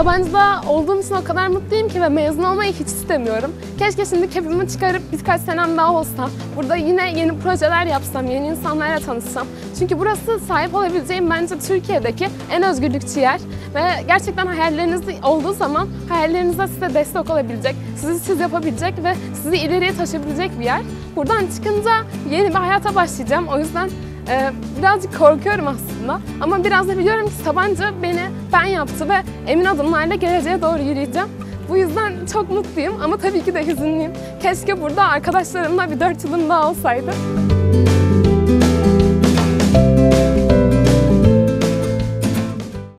Sabancı'da olduğum için o kadar mutluyum ki ve mezun olmayı hiç istemiyorum. Keşke şimdi kepimi çıkarıp birkaç senem daha olsa, burada yine yeni projeler yapsam, yeni insanlarla tanışsam. Çünkü burası sahip olabileceğim bence Türkiye'deki en özgürlükçü yer. Ve gerçekten hayalleriniz olduğu zaman hayallerinize size destek olabilecek, sizi siz yapabilecek ve sizi ileriye taşıyabilecek bir yer. Buradan çıkınca yeni bir hayata başlayacağım. O yüzden ee, birazcık korkuyorum aslında ama biraz da biliyorum ki Sabancı beni ben yaptı ve emin adımlarla geleceğe doğru yürüyeceğim. Bu yüzden çok mutluyum ama tabii ki de hüzünlüyüm. Keşke burada arkadaşlarımla bir dört yılım daha olsaydı.